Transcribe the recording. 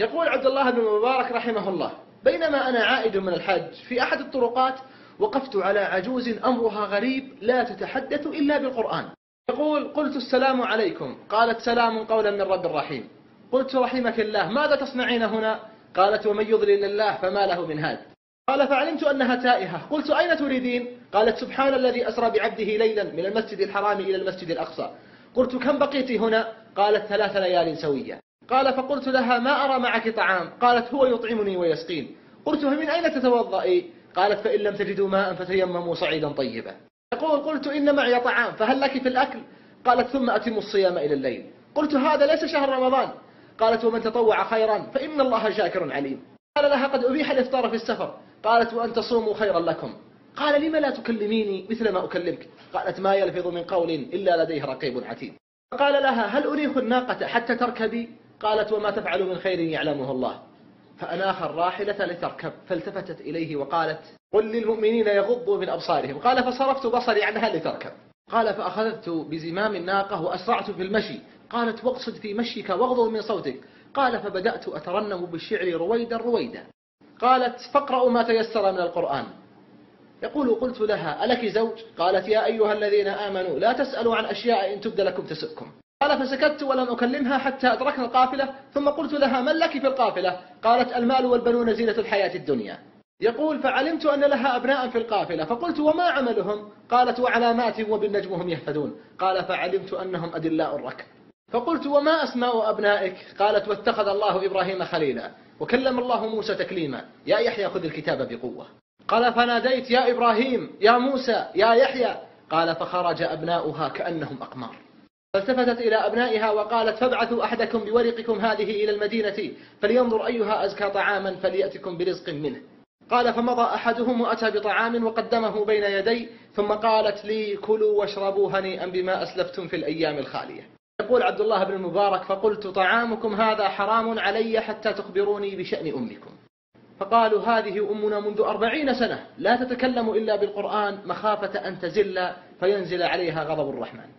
يقول عبد الله بن مبارك رحمه الله بينما أنا عائد من الحج في أحد الطرقات وقفت على عجوز أمرها غريب لا تتحدث إلا بالقرآن. يقول قلت السلام عليكم. قالت سلام قولا من رب رحيم قلت رحمك الله ماذا تصنعين هنا؟ قالت ومن يضلل الله فما له من هاد. قال فعلمت أنها تائهة. قلت أين تريدين؟ قالت سبحان الذي أسرى بعبده ليلا من المسجد الحرام إلى المسجد الأقصى. قلت كم بقيت هنا؟ قالت ثلاث ليال سوية. قال فقلت لها ما أرى معك طعام؟ قالت هو يطعمني ويسقين. قلت من أين تتوضئي؟ قالت فإن لم تجدوا ماء فتيمموا صعيدا طيبا. يقول قلت إن معي طعام فهل لك في الأكل؟ قالت ثم أتم الصيام إلى الليل. قلت هذا ليس شهر رمضان. قالت ومن تطوع خيرا فإن الله شاكر عليم. قال لها قد أبيح الإفطار في السفر. قالت وأن تصوموا خيرا لكم. قال لم لا تكلميني مثل ما أكلمك؟ قالت ما يلفظ من قول إلا لديه رقيب عتيد. قال لها هل أريخ الناقة حتى تركبي؟ قالت وما تفعل من خير يعلمه الله. فأناخ الراحلة لتركب فالتفتت إليه وقالت قل للمؤمنين يغضوا من أبصارهم. قال فصرفت بصري عنها لتركب. قال فأخذت بزمام الناقة وأسرعت في المشي. قالت واقصد في مشيك واغضض من صوتك. قال فبدأت أترنم بالشعر رويدا رويدا. قالت فاقرأوا ما تيسر من القرآن. يقول قلت لها ألك زوج؟ قالت يا أيها الذين آمنوا لا تسألوا عن أشياء إن تبد لكم تسؤكم. قال فسكت ولم أكلمها حتى أدركنا القافلة ثم قلت لها من لك في القافلة؟ قالت المال والبنون زينة الحياة الدنيا. يقول فعلمت أن لها أبناء في القافلة. فقلت وما عملهم؟ قالت وعلامات وبالنجم هم يهتدون. قال فعلمت أنهم أدلاء الركب. فقلت وما أسماء أبنائك؟ قالت واتخذ الله إبراهيم خليلا وكلم الله موسى تكليما. يا يحيى خذ الكتاب بقوة. قال فناديت يا إبراهيم يا موسى يا يحيى. قال فخرج أبناؤها كأنهم أقمار. فالتفتت إلى أبنائها وقالت فابعثوا أحدكم بورقكم هذه إلى المدينة فلينظر أيها أزكى طعاما فليأتكم برزق منه. قال فمضى أحدهم وأتى بطعام وقدمه بين يدي ثم قالت لي كلوا واشربوا هنيئا بما أسلفتم في الأيام الخالية. يقول عبد الله بن المبارك فقلت طعامكم هذا حرام علي حتى تخبروني بشأن أمكم. فقالوا هذه أمنا منذ أربعين سنة لا تتكلم إلا بالقرآن مخافة أن تزل فينزل عليها غضب الرحمن.